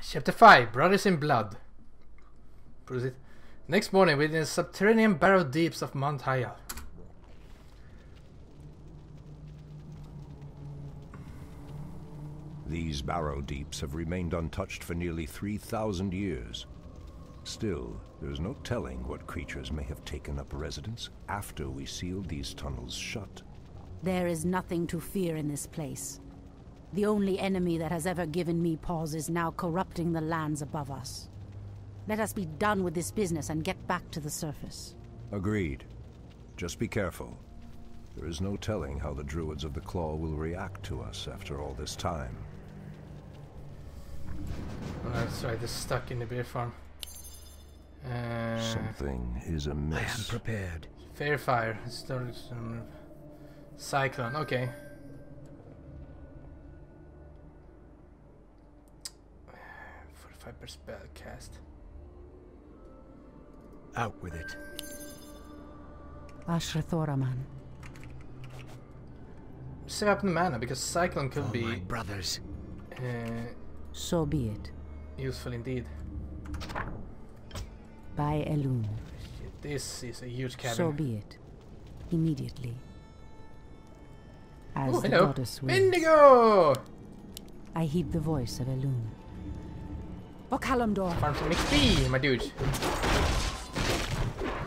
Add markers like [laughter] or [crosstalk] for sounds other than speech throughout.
Chapter 5 Brothers in Blood. Proceed. Next morning, within the subterranean barrow deeps of Mount Hyjal. These barrow deeps have remained untouched for nearly 3,000 years. Still, there is no telling what creatures may have taken up residence after we sealed these tunnels shut. There is nothing to fear in this place. The only enemy that has ever given me pause is now corrupting the lands above us. Let us be done with this business and get back to the surface. Agreed. Just be careful. There is no telling how the Druids of the Claw will react to us after all this time. Oh, that's right, it's stuck in the beer farm. Uh, Something is amiss. I am amiss. prepared. fair fire. It started some cyclone. Okay. Forty-five per spell cast. Out with it. Ashrathoraman. Save up the mana because cyclone could For be my brothers. uh, So be it. useful indeed. By Elune. Shit, This is a huge cabin. So be it. Immediately. As oh, the hello. goddess wills. Indigo! I heed the voice of Elune. Okalamdor, Farm some XP, my dude.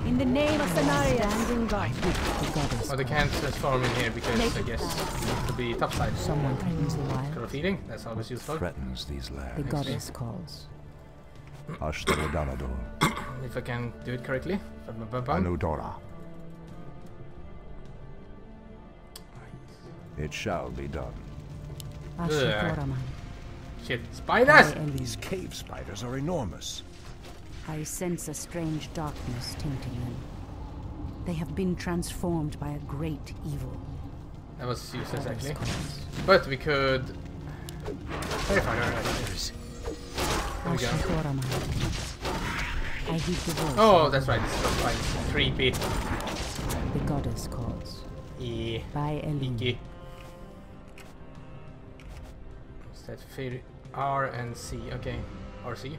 in the name of Cenarius, standing guard. The goddess. Oh, they can't transform in here because Make I guess fast. it could be topside. Someone threatens the Kind wild. of feeding, that's always useful. Threatens these The lands. goddess calls. Ashtarodanador. [coughs] If I can do it correctly. Anudora. It shall be done. Ashrathoraman. Shit, By spiders! Elune. These cave spiders are enormous. I sense a strange darkness tainting them. They have been transformed by a great evil. That was useless Goddess actually. But we could. Verify her. Brothers. There we go. Ashrathoraman. I heed the voice. Oh, that's right. This is quite creepy. The goddess calls. Yeah. By Elune. Icky. Is that fair? R and C. Okay. R C.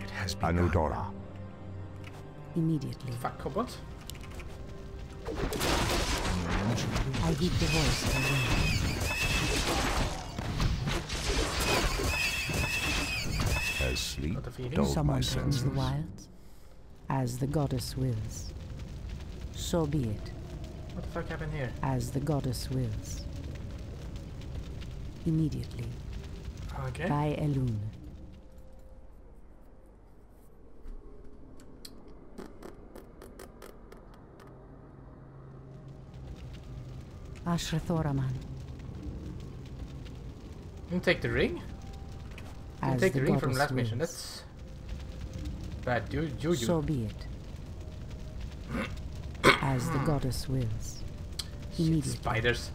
It has begun. Anudora. Immediately. Fuck cobalt. I heed the voice of Elune. As sleep Not a feeling. dulled my Someone threatens the senses. wilds. As the goddess wills. So be it. What the fuck happened here? As the goddess wills. Immediately. Okay. By Elune. Ashrathoraman. You take the ring? You take the, ring from last mission. wills. That's bad. So be it. [coughs] As the goddess wills. Shit, spiders.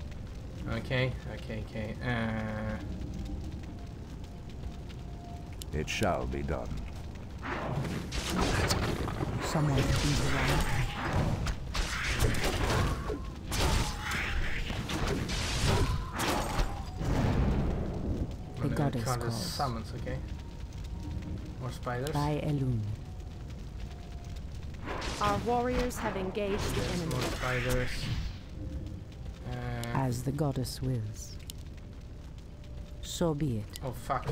Okay, okay, okay. Uh, It shall be done. Someone threatens the. The goddess count as calls. summons, okay. More spiders. By Elune. Our warriors have engaged the enemy. More spiders. Uh, As the goddess wills. So be it. oh fuck.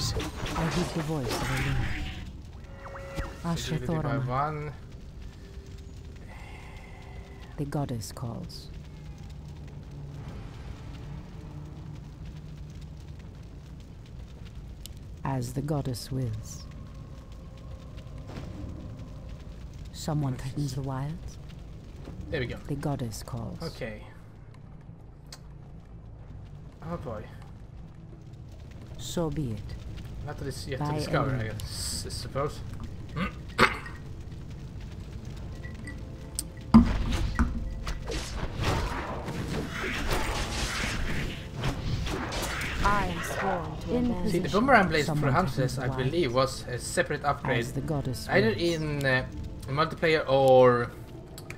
Brothers. I heed the voice of Elune. Agility by Ashrathoraman. The goddess calls. As the goddess wills. Someone threatens the wilds. There we go. The goddess calls. Okay. Oh boy. So be it. Not that it's yet to By discover, I guess, I suppose. I am sworn to In avenge. See, the boomerang blade for Someone Hamses, I believe, was a separate upgrade, the either in, uh, multiplayer or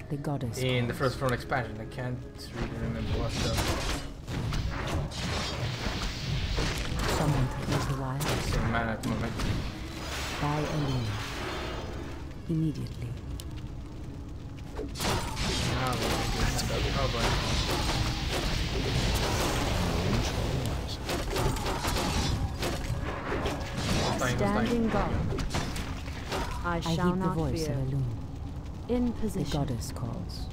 the goddess in the first Throne expansion. I can't really remember what though. Wild. Same man at the moment. By Elune. Immediately. Well, we can have that. Oh boy. Who's dying, who's dying? Standing guard. I I shall heed the not voice fear. of Elune. In The goddess calls.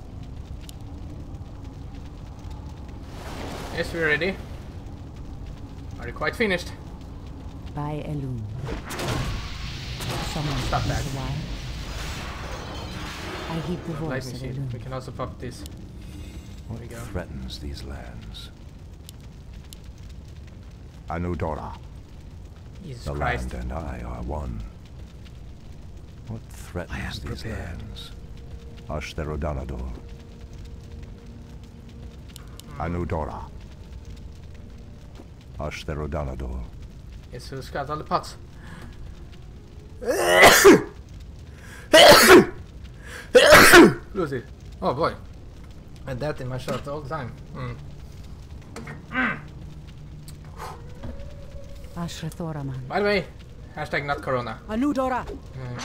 Yes, we're ready. Are you quite finished? By Elune. Someone Stop that. I heed the voice Lightning of shield. We can also pop this. What we go. threatens these lands? Anudora. Jesus The Christ. land and I are one. What threatens am these prepared. lands? Ashtherodanador. Hmm. Anudora. Ashtherodanador. Jesus ska aldrig plats. Lucy. Oh boy. I had that in my shirt all the time. Mm. Thoraman. By the way, hashtag not corona. Anudora! Mm,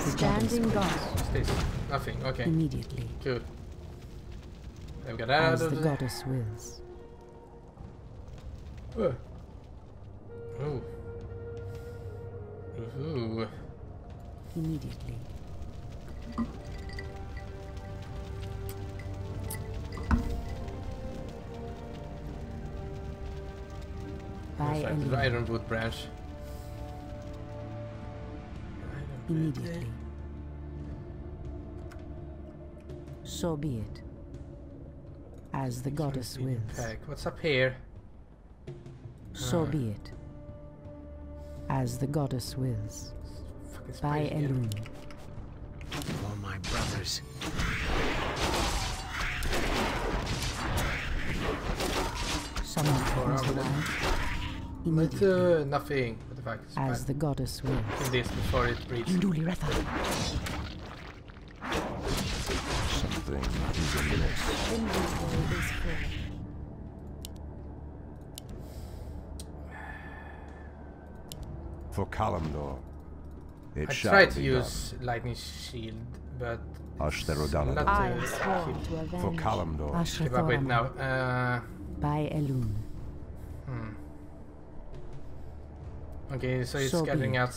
Standing guard. what's this? Nothing. Okay, Immediately. good. They've got that As the the... goddess wills. Uh. Immediately. By Looks like the Elune. Ironwood branch. Immediately. So be it. As the goddess wills. What's up here? So Ah. be it. As the goddess wills. Fucking By spray here. Elune. For my brothers. Someone Or from the over But uh, nothing. What the fuck? It's As fine. the goddess wills. Do this before it breeds. Induli Retha. Something is amiss. Inventory is full. For Kalimdor. It I tried to be use lightning shield, but done. Not I uh, am sworn keep, to For avenge. Kalimdor. Ashra keep up with now. Uh, By Elune. hmm. Okay, so it's So be gathering it. out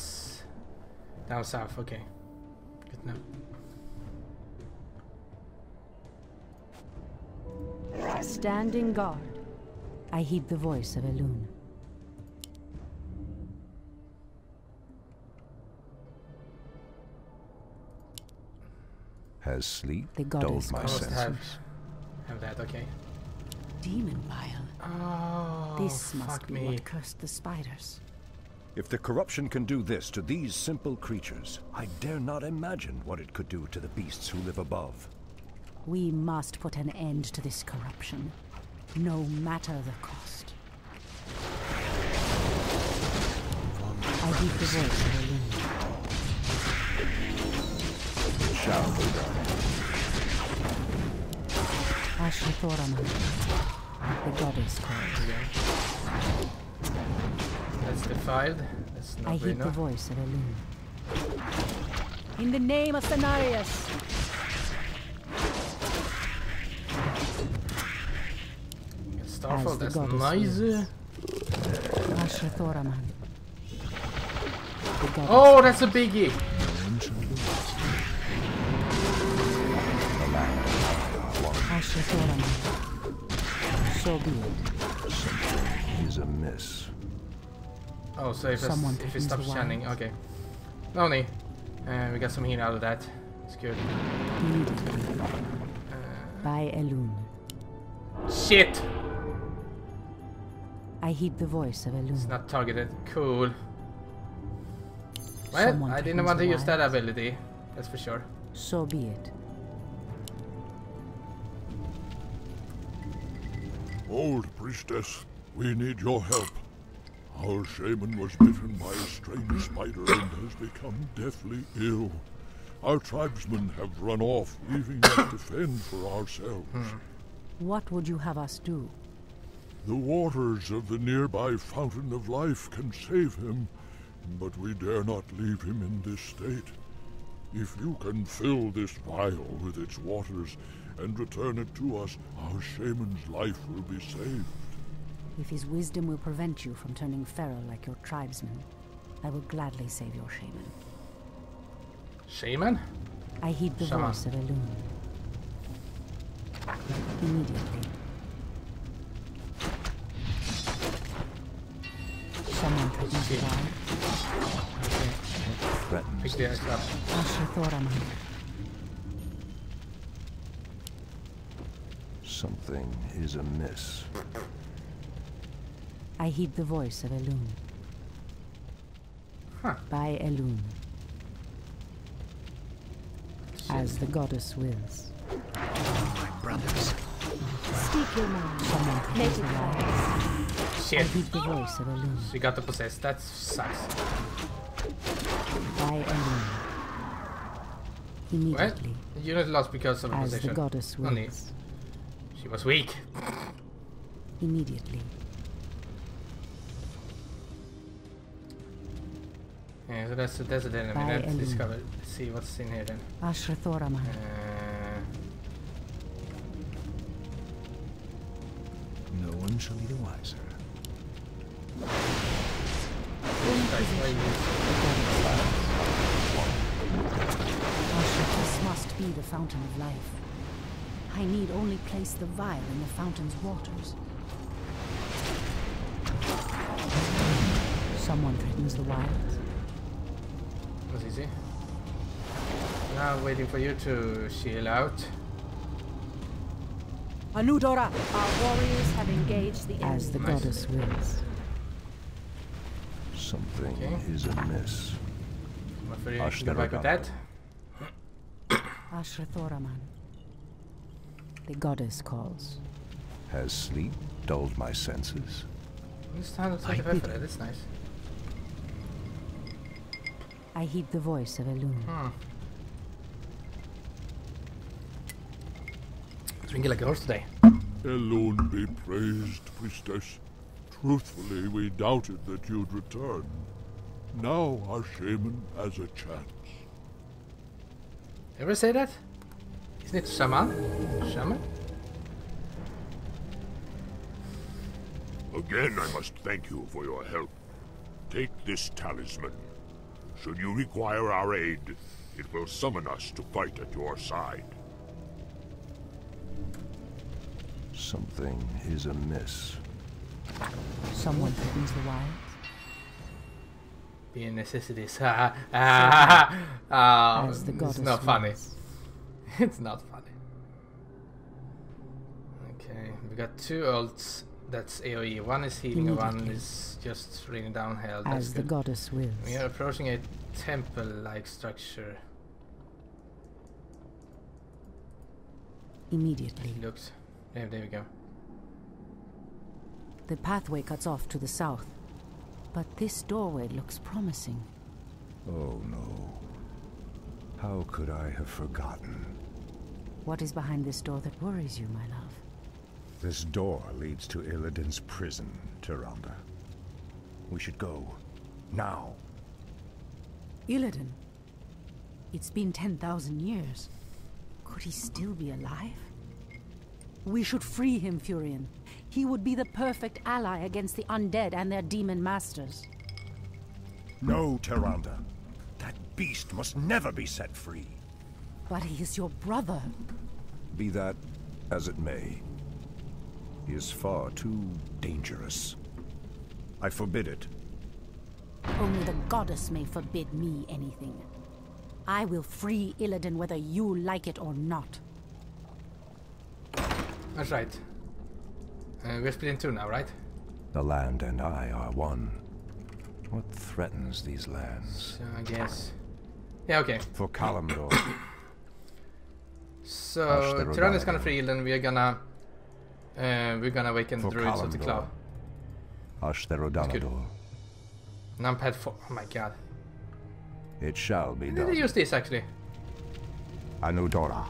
down south. Okay, good now. Standing guard. I heed the voice of Elune. Has sleep The dulled goddess my calls. Almost have senses? have that. Okay. Demon bile. Oh, this must be me. what cursed the spiders. If the corruption can do this to these simple creatures, I dare not imagine what it could do to the beasts who live above. We must put an end to this corruption, no matter the cost. I heed the voice of Elune. It shall be done. Ashra Thoraman. The goddess calls. Okay. That's defiled. That's I not the voice of Elune. In the name of Cenarius! Starfall, the that's nice. wills. Ashra Thoraman. The goddess Oh, that's a biggie. Ashra Thoraman. So be it. Is amiss. Oh, so if, Someone it's, if it stops the chanting, wilds. okay. Noni, uh, we got some heat out of that. It's good. Uh, By Elune. shit! I heed the voice of It's not targeted. Cool. Well, Someone I didn't want to use that ability. That's for sure. So be it. Old priestess, we need your help. Our shaman was bitten by a strange spider and has become deathly ill. Our tribesmen have run off, leaving us to [coughs] fend for ourselves. What would you have us do? The waters of the nearby Fountain of Life can save him, but we dare not leave him in this state. If you can fill this vial with its waters and return it to us, our shaman's life will be saved. If his wisdom will prevent you from turning feral like your tribesmen, I will gladly save your shaman. Shaman? I heed the Shaman. voice of Elune. Immediately. Someone threatens the wild. Okay. Threatens Pick the ice up. Asher Thoraman. Something is amiss. I heed the voice of Elune. Huh. By Elune, Shit. as the goddess wills. My brothers. Steep your mind. Someone threatens the wild. I heed the voice of Elune. She got the possessed. That sucks. By Elune. Immediately, Unit lost because of as the possession. goddess Only wills. She was weak. Immediately. Yeah, so that's that's a enemy. By Let's Elune. discover. Let's see what's in here then. Asher Thoraman. Uh, No one shall be the wiser. guys, why you- Asher, this must be the fountain of life. I need only place the vial in the fountain's waters. Someone threatens the wilds. That's easy. Now I'm waiting for you to shield out. Anudora! Our warriors have engaged the enemy. As the Nice. goddess wills. Something Okay. is amiss. I'm afraid I Hush can go back with that. Asher Thoraman. The goddess calls. Has sleep dulled my senses? This It's 125 for that. That's nice. I heed the voice of Elune. Hmm. Drinking like a horse today. Elune be praised, priestess. Truthfully, we doubted that you'd return. Now our shaman has a chance. Ever say that? Isn't it shaman? Shaman? Again, I must thank you for your help. Take this talisman. Should you require our aid, it will summon us to fight at your side. Something is amiss. Someone threatens the wilds. Being necessities. [laughs] Ah, ah, ah, As the it's not funny. wills. [laughs] it's not funny. Okay, we got two ults. That's AoE. One is healing, one is just raining down hell. That's As the goddess wills. We are approaching a temple-like structure. Immediately. It looks. There, there we go. The pathway cuts off to the south. But this doorway looks promising. Oh no. How could I have forgotten? What is behind this door that worries you, my love? This door leads to Illidan's prison, Tyrande. We should go. Now. Illidan. It's been 10,000 years. Could he still be alive? We should free him, Furion. He would be the perfect ally against the undead and their demon masters. No, Tyrande. That beast must never be set free. But he is your brother. Be that as it may. He is far too dangerous. I forbid it. Only the goddess may forbid me anything. I will free Illidan whether you like it or not. That's right. Uh, we're split in two now, right? The land and I are one. What threatens these lands? So I guess. Yeah, okay. For Kalimdor, [coughs] So Tyrande is gonna free and we're gonna uh, we're gonna awaken the druids of the cloud. Rodanador. Numpad 4. Oh my god. It shall be done. Did use this actually? Anudora.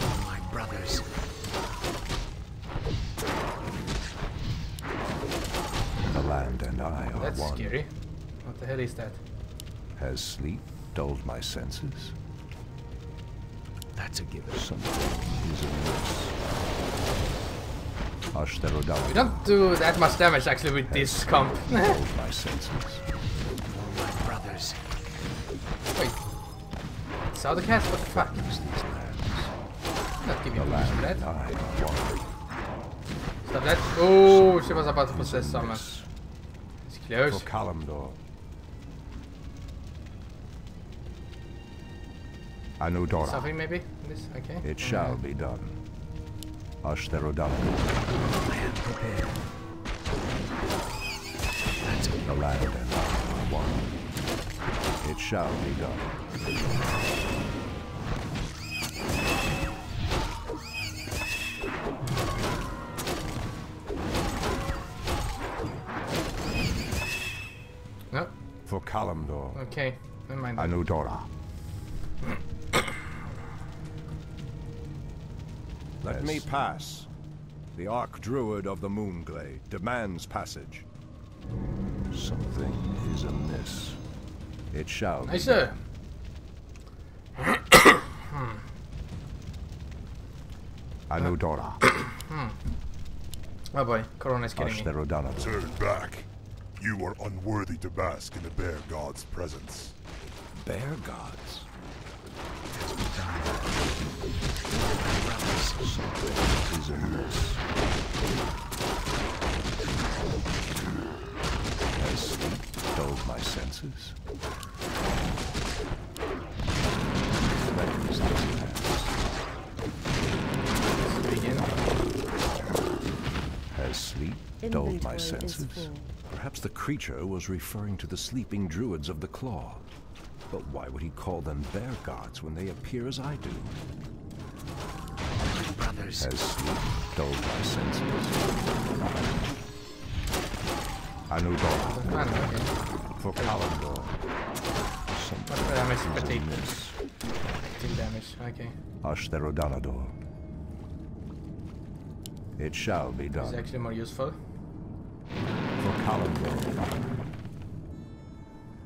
Oh, my brothers. The land and I are That's one. That's scary. What the hell is that? Has sleep dulled my senses? That's a given. Something is amiss. We don't do that much damage actually with this comp. dulled my senses. My brothers. Wait. Saw the cat? What the fuck? These lands, Not give me the permission land for that. I are one. Stop that. Oh, she was about to possess someone. Amiss. It's For close. Kalimdor. Anudora. Something maybe? This? Okay. It shall be done. Ashtarodama, I am prepared. That's a the land and I are one. It shall be done. No. For Kalimdor. Okay. Never mind. that. Anudora. Let me pass. The Archdruid of the Moonglade demands passage. Something is amiss. It shall be Nice. sir. [clears throat] Anudora. Hmm. [clears throat] Oh boy, Corona is killing me. Ashtarodana. Turn back. You are unworthy to bask in the bear god's presence. Bear gods. Has sleep dulled my senses? Threatens this land. Begin. Has sleep dulled my senses? Perhaps the creature was referring to the sleeping druids of the claw. But why would he call them bear gods when they appear as I do? My brothers. Has dulled my senses? Okay. for Something the damage? is Fatigue. amiss. Damage. Okay. Ashtarodanador. It shall be It's done. actually more useful. For Kalimdor.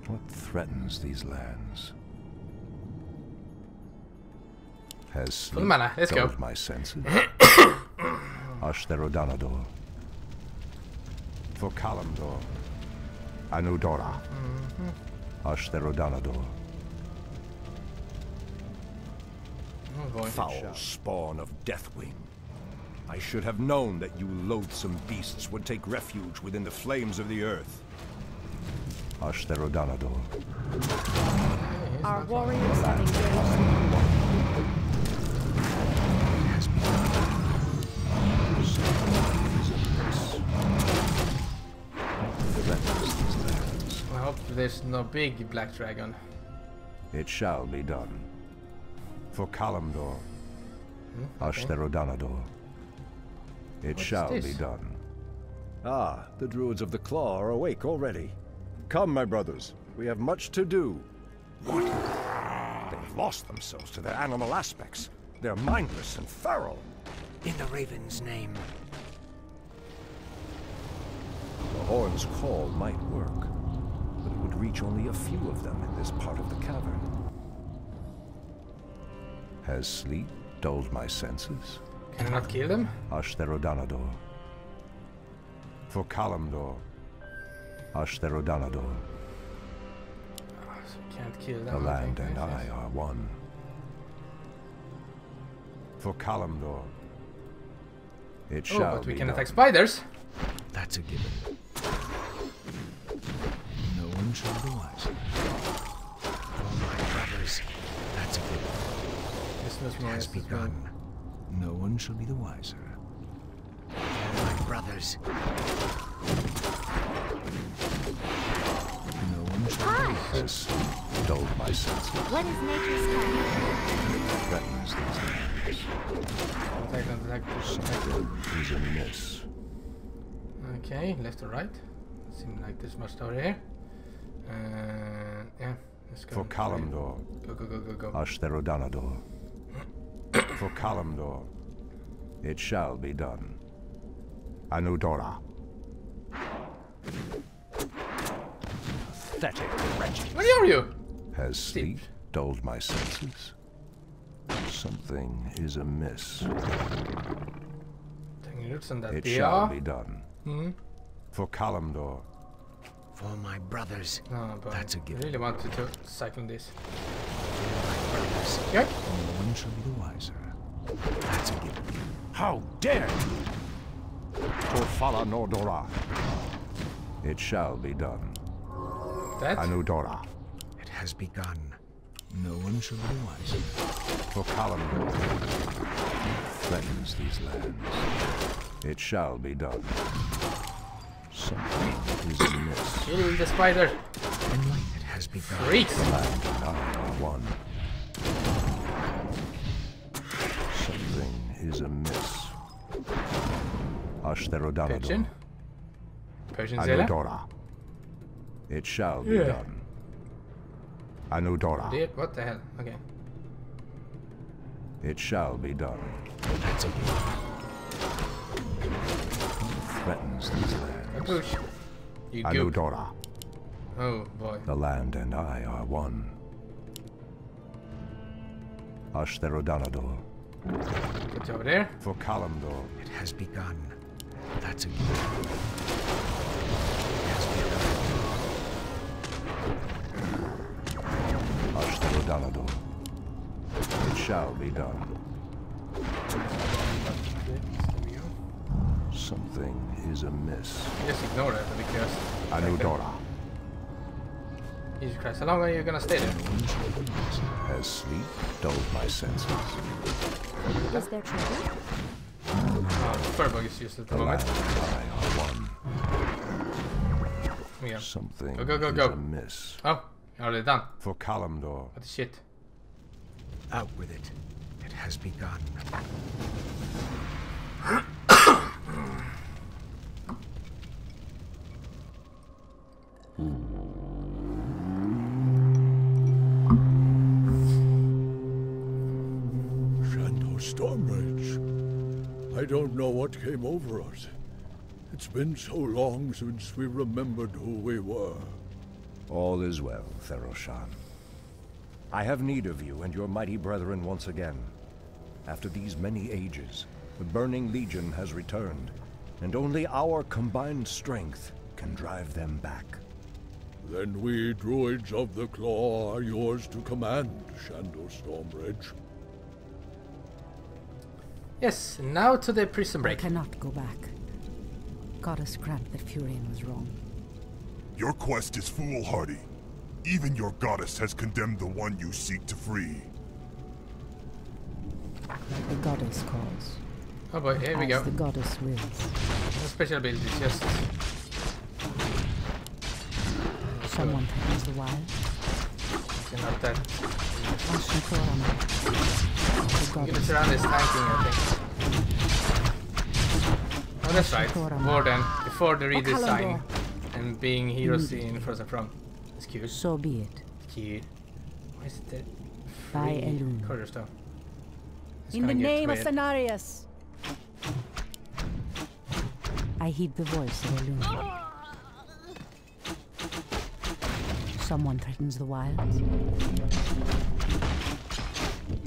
What threatens these lands? Has sleep mana, let's go. dulled my senses? [coughs] Ashtarodanador. For Kalimdor. Anudora. Mm-hmm. Ashtarodanador. Oh boy. Foul spawn of Deathwing. I should have known that you loathsome beasts would take refuge within the flames of the earth. Ashtarodanador. Our warriors have engaged. I hope there's no big black dragon. It shall be done. For Kalimdor. okay. Ashtarodanador. It What's shall be done. Ah, the Druids of the Claw are awake already. Come, my brothers. We have much to do. What? They've lost themselves to their animal aspects. They're mindless and feral. In the Raven's name. The horn's call might work, but it would reach only a few of them in this part of the cavern. Has sleep dulled my senses? Can I not kill them? Ashtarodanador. For Kalimdor. Ashtarodanador. Oh, so can't kill them. The land and I are one. For Kalimdor. It Oh, shall but we be can done. attack spiders. That's a given. No one shall be wiser. For my brothers. That's a given. This was It has this was begun. No one shall be the wiser. For my brothers. No one shall be ah. the wiser. Has dulled my senses? What is nature's time? Threatens these lands. Attack, attack, attack. Something is amiss. Okay, left or right? Seems like there's much over here. Uh, yeah, let's go. For Kalimdor. Go, go, go, go, go. Ashtarodanador. [coughs] For Kalimdor. It shall be done. Anudora. pathetic wretch. Where are you? Has sleep dulled my senses? Something is amiss. Taking roots on that It shall be done. Hmm. For Kalimdor, For my brothers. No, but That's a I given. really wanted to cycle this. Brothers. Yeah. No one shall be the wiser. That's a given. how dare you! Torfala Nordora, it shall be done. That. Anudora, It has begun. No one shall be the wiser. For Kalimdor threatens these lands. It shall be done. Something is amiss. Kill the spider. It has begun. Freaks. Land and one. Something is amiss. Ashtherodanador. Pigeon. Persian Zilla. Anudora, It shall be Yeah. done. Anudora, Deer. What the hell? Okay. It shall be done. That's a given. Threatens these A lands. push. You goop. Anudora, Oh boy. The land and I are one. Ashtherodanador. Put you over there. For Kalimdor. It has begun. That's a given. It has begun. Ashtherodanador. It shall be done. Something is amiss. Just ignore that because. Anudora, Jesus Christ. How long are you gonna stay there? Has sleep dulled my senses? Is there trouble? Oh, Furbolg is useless at the The moment. and I are one. Yeah. Something Go, go, go, is go. amiss. Oh, already done. For Kalimdor. What the shit? Out with it. It has begun. Shan'do Stormrage. I don't know what came over us. It's been so long since we remembered who we were. All is well, Theroshan. I have need of you and your mighty brethren once again. After these many ages, The Burning Legion has returned, and only our combined strength can drive them back. Then we druids of the Claw are yours to command, Shan'do Stormrage. Yes, now to the prison break. I cannot go back. Goddess grant that Furion was wrong. Your quest is foolhardy. Even your goddess has condemned the one you seek to free. The goddess calls. Oh boy, here we as go. the goddess wills. No special abilities, just Someone threatens the wild. you know, that. Ashnakoram. I'm gonna goddess. surround this tanking, I think. Oh, that's right. Warden, before the redesign Okalandor. And mm. being heroes mm. in Frozen From. It's cute. So be it. Cute. Why is it By free Elune. cornerstone? It's In the gonna get name of weird. Cenarius. I heed the voice of Elune. Someone threatens the wilds.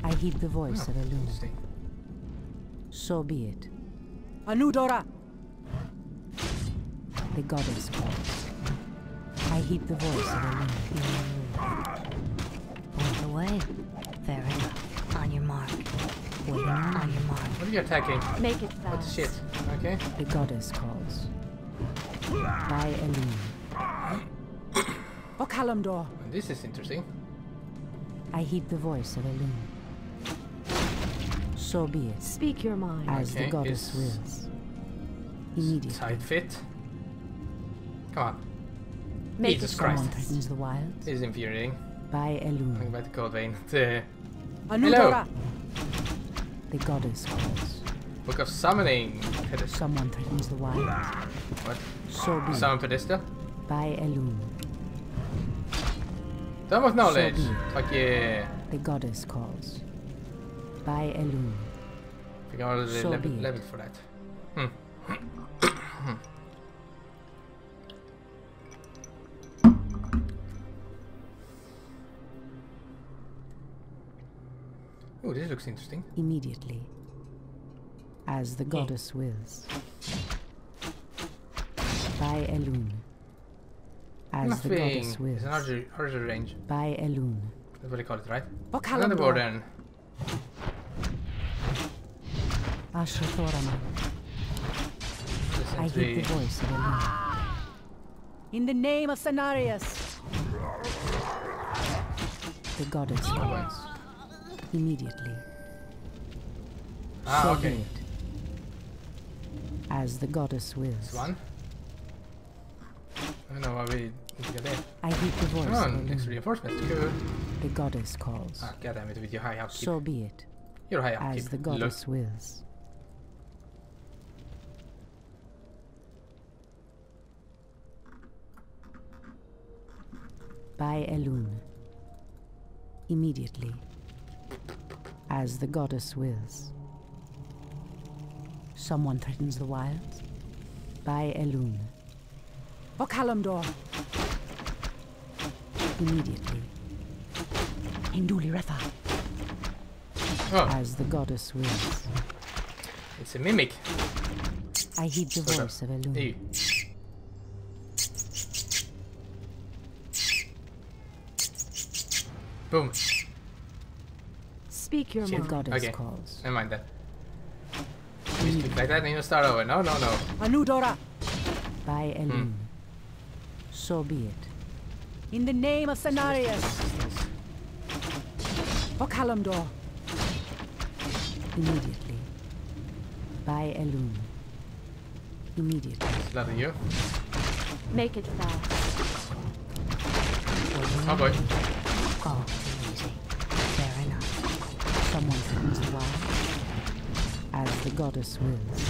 I heed the voice of Elune. Interesting. So be it. Anudora! The goddess calls. I heed the voice of Elune. Point the way. Fair enough. On your mark. Waiting on On your mark. What are you attacking? Make it What the shit? Okay. The goddess calls. By Elune. Okalamdor! Oh, this is interesting. I heed the voice of Elune. So be it, Speak your mind. as the goddess wills. Immediately, Tight fit. Come on. Make Jesus Christ. threatens the wild. This is infuriating. By Talking Elune. about the code vein. [laughs] The Anudora! The goddess calls. Book of Summoning. Pedestal. Someone threatens the wild. What? So be it, Summon pedestal. by Elune. Dome of Knowledge. So. Fuck yeah. The goddess calls. By Elune. We got already So level, level for that. Hmm. [clears throat] Oh, this looks interesting. Immediately. As the goddess wills. By Elune. As the Nothing. goddess wills. It's an archery, archery range. By Elune. That's what they call it, right? Bokalamdor. Another warden. Asher Thorama. I hear the voice of Elune. In the name of Cenarius. The goddess calls. Immediately. Ah, So okay. it. As the goddess wills. This one. I don't know why we get there. I heed the voice Come on, next Elune. reinforcements. Good. The goddess calls. Ah, goddammit with your high upkeep. So be it. You're high upkeep. As the Look. goddess wills. By Elune. Immediately. As the goddess wills. Someone threatens the wilds. By Elune. Okalamdor. Immediately. Hinduli Retha. Oh, ah. As the goddess wills. it's a mimic. I heed the Sort of. voice of Elune. Ew. Boom. Speak your Shit. mind. Goddess Okay. calls. Never mind that. You speak like that and you start over. No, no, no. Anudora! By Hmm. So be it. In the name of Cenarius. Okalamdor. Immediately. By Elune. Immediately. Is that you? Make it fast. Oh boy. All Someone threatens the wild. As the goddess wills.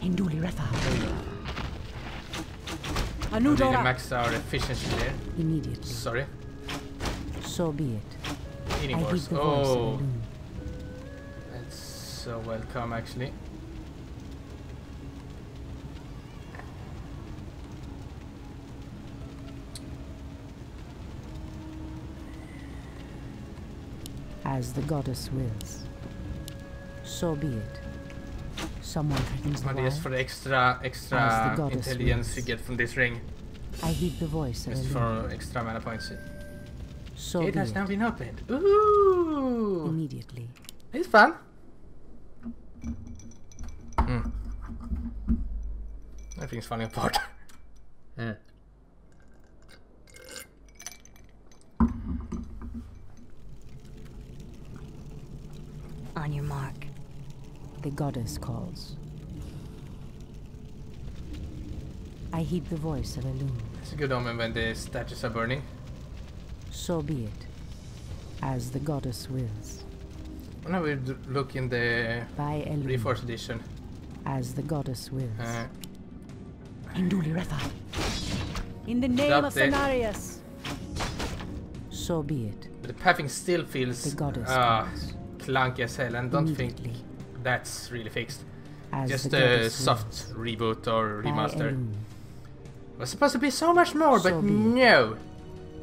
Hinduli Retha. We need to Anudora! max our efficiency there. Immediately. Sorry. So be it. Eating I heed wars. the voice Oh, of that's so welcome actually. As the goddess wills. So be it. Someone threatens the But yes, wild. for the extra extra the goddess intelligence you get from this ring. I heed the voice of It's Elune. for extra mana points. So it be has it. now been opened. Ooh! Immediately. It's fun. Hmm. Everything's falling apart. Hmm. On your mark. The goddess calls. I heed the voice of Elune. It's a good omen when the statues are burning. So be it. As the goddess wills. Now we d- look in the By Elune. Reforged edition. As the goddess wills. Uh, Hinduli Retha. In the name Drop of the- Cenarius. So be it. but the pathing still feels The goddess uh, calls. Clunky as hell, and don't mm. think that's really fixed. As Just a soft reboot or remaster. Elune. Was supposed to be so much more, but So be no.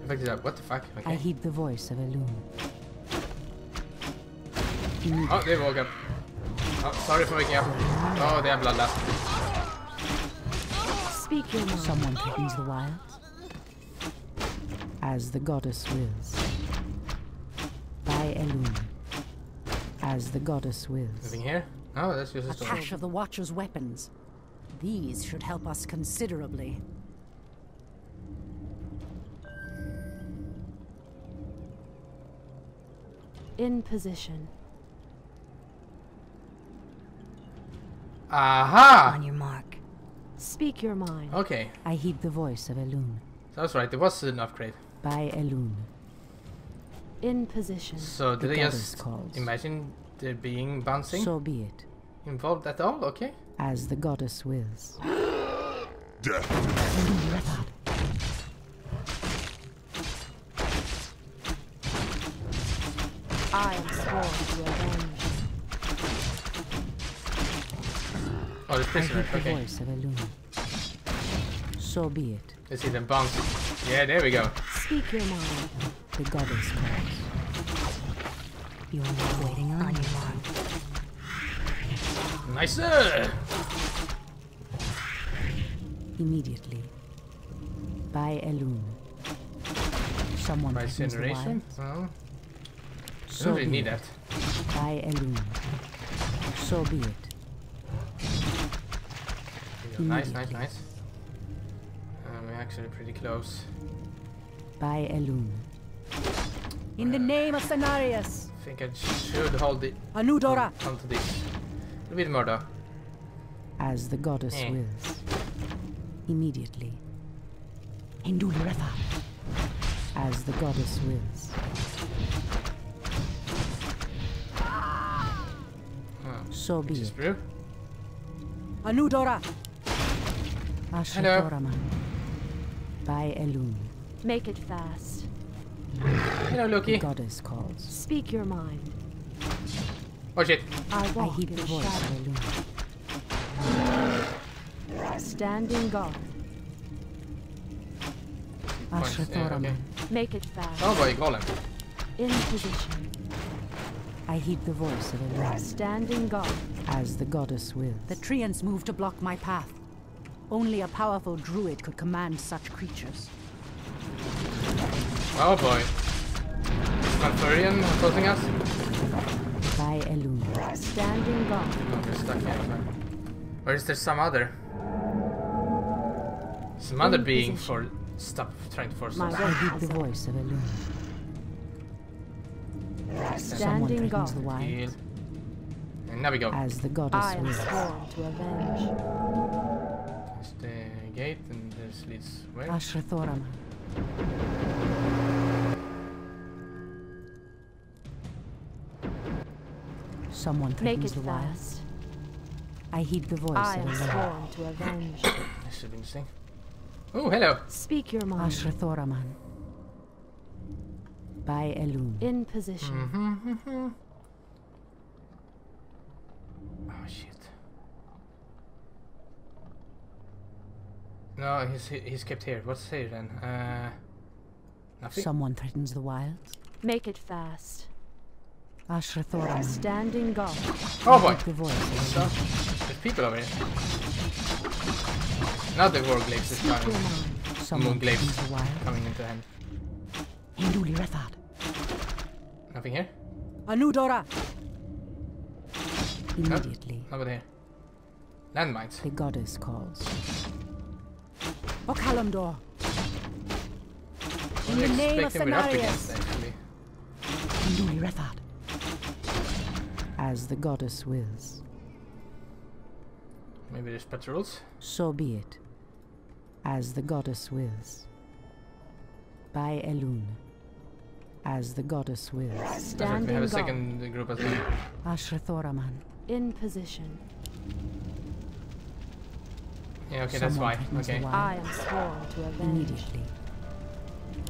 In fact, like, what the fuck? I Okay. heed the voice of Elune. Oh, they woke up. Oh, sorry for waking up. Oh, they have bloodlust. Speak your mind. Someone threatens the wilds. As the goddess wills. By Elune. As the goddess wills. Nothing here? No, that's just a A cache of the Watcher's weapons. These should help us considerably. In position. Aha! On your mark. Speak your mind. Okay, I heed the voice of Elune. so I was right. There was an upgrade. By Elune. In position. So The did I goddess just calls. imagine there being bouncing So be it. involved at all? Okay. As the goddess wills. [gasps] Death. I am sworn to avenge. Oh, the prisoner. heed the Okay. voice of Elune. So be it. Let's see them bounce. Yeah, there we go. Speak your mind. The goddess calls. You're not waiting on you, Mark. Nice! uh, Immediately. By Elune. Someone By threatens the incineration? Well, So don't really need it. that. By Elune. So be it. There you go. Nice, nice, nice. Um, we're actually pretty close. By Elune. In the name of Cenarius! I think I should hold the Anudora! onto this. A little bit more though. As the goddess Eh. wills. Immediately. Hinduliretha. As the goddess wills. Oh, So be just it. brew. Anudora! Ashatoraman. By Elune. Make it fast. Hello, The Loki. goddess calls. Speak your mind. Oh shit. I I walk heed in the voice shadow. Standing guard. Points, yeah, Ashatoraman. okay. Make it fast. Oh boy, call him. In position. I heed the voice of Elune. Standing guard. As the goddess wills. The treants move to block my path. Only a powerful druid could command such creatures. Oh boy. Malfurion opposing us? By Elune. Standing guard. Oh, we're stuck here. Or is there some other? Some other In being position. for stop trying to force My us. I way heed the voice of Elune. Standing guard. the wild. Heal. And now we go. As the goddess I am sworn to avenge. There's the gate and this leads where? Ashrathoraman. Someone Make threatens it the wild. fast. I heed the voice I of am Elune. sworn to avenge. [coughs] This should be interesting. Oh, hello. Speak your mind. Ashrathoraman. By Elune. In position. Mm-hmm. Oh shit. No, he's he's kept here. What's here then? Uh, nothing. Someone threatens the wilds. Make it fast. Ashrathoraman. Standing guard. Oh boy. The voice So, there's people over here. Now the warglaives is Speak your coming, mind. Someone Moonglaives. threatens the coming into hand. Hinduli Rethad. Nothing here. Anudora! Immediately, Over here. Landmines. the goddess calls. Okalamdor! What In the name of expect him we're Cenarius. against, actually? Hinduli Rethad. As the goddess wills, Maybe there's patrols. so be it. As the goddess wills. By Elune. As the goddess wills. That's right, we have a guard. second group as well. Ashrathoraman. In position. Yeah, okay, that's why. Someone threatens the Okay. I am sworn to avenge. Immediately.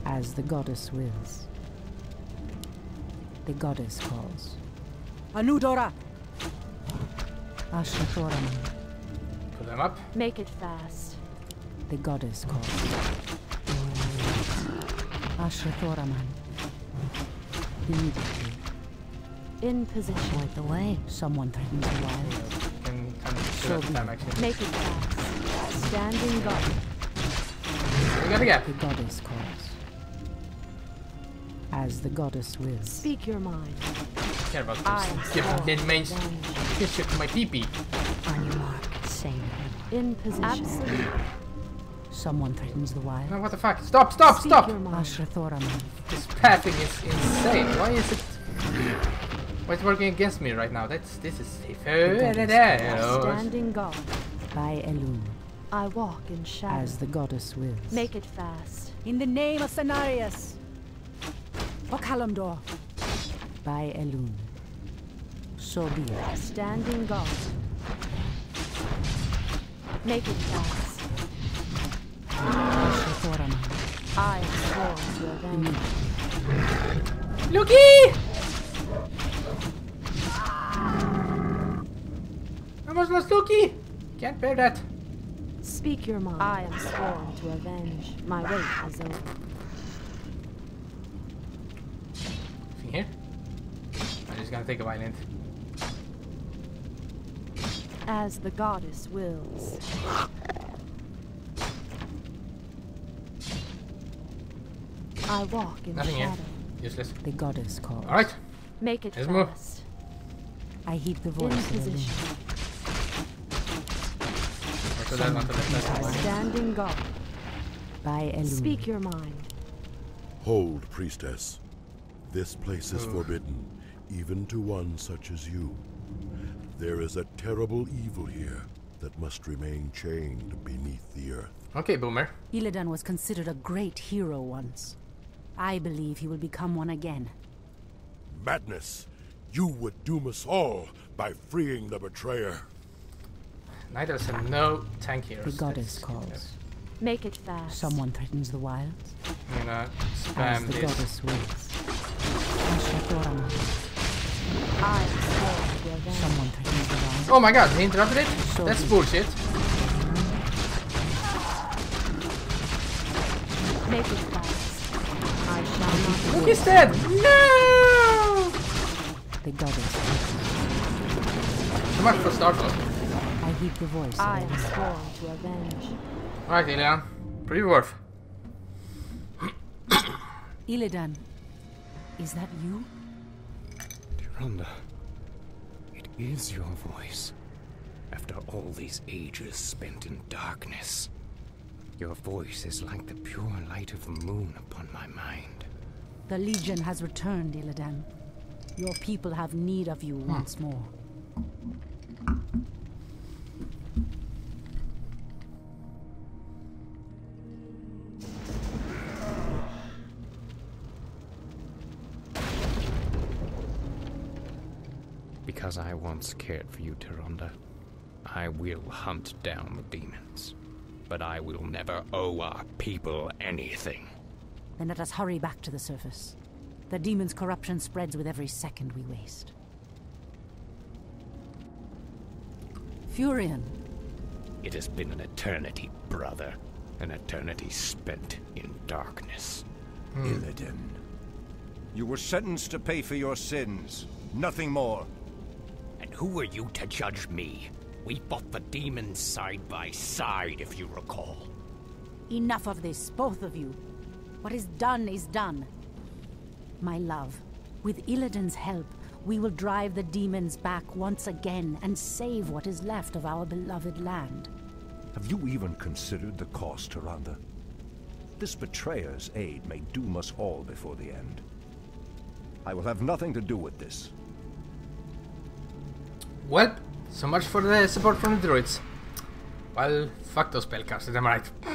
As the goddess wills. The goddess calls. Anudora! Ashrathoraman. Pull them up. Make it fast. The goddess calls. Ashrathoraman. Immediately. In position. Point the way. Someone threatens the wild. Can kind of So shoot the time actually. Make it fast. Standing guard. We got a gap. The goddess calls. As the goddess wills. Speak your mind. Care about I am this. Give dead to mains. avenge. Get shit to my peepee. On your mark. Say no. In position. Absolutely. Someone threatens the wild. No, what the fuck? Stop, stop, Speak stop! your mind. Ashrathoraman. This pathing is insane. Why is it... Why is it working against me right now? That's... This is... Oh. Standing guard. By Elune. I walk in shadow. As the goddess wills. Make it fast. In the name of Cenarius. Okalamdor. By Elune. So be it. Standing guard. Make it fast. I am sworn to avenge. Loki! I almost lost Loki! Can't bear that. Speak your mind. I am sworn to avenge. My wait is over. Nothing here. Eh? I'm just gonna take a while, ain't it? As the goddess wills. I walk in Nothing the here. shadow. Useless. The goddess calls. Alright. Make it Let's move. fast. I heed the voice of position. Elune. Or to that one, to that, that. Standing guard. By Elune. Speak your mind. Hold, priestess. This place is forbidden, even to one such as you. There is a terrible evil here that must remain chained beneath the earth. Okay, Boomer. Illidan was considered a great hero once. I believe he will become one again. Madness! You would doom us all by freeing the betrayer. Neither said no tank heroes. The goddess That's- calls. yes. Make it fast. Someone threatens the wilds. I'm gonna As spam the this. goddess wills. Ashatoraman. I am sworn to avenge. Someone threatens the wilds. Oh my god, he interrupted it? So That's bullshit. Make it fast. I shall not Look, he's dead! No! The goddess. So much for Starfall. I heed the voice. I am sworn to avenge. Alright, Ilian. Pretty worth. Illidan. Is that you? Tyrande, it is your voice. After all these ages spent in darkness, your voice is like the pure light of the moon upon my mind. The Legion has returned, Illidan. Your people have need of you once more. Because I once cared for you, Tyrande, I will hunt down the demons. But I will never owe our people anything. Then let us hurry back to the surface. The demon's corruption spreads with every second we waste. Furion, It has been an eternity, brother. An eternity spent in darkness. Hmm. Illidan. You were sentenced to pay for your sins. Nothing more. And who are you to judge me? We fought the demons side by side, if you recall. enough of this, both of you. What is done is done. My love, with Illidan's help, we will drive the demons back once again and save what is left of our beloved land. Have you even considered the cost, Tyrande? This betrayer's aid may doom us all before the end. I will have nothing to do with this. Well, so much for the support from the druids. Well, fuck those spellcasters, am I right?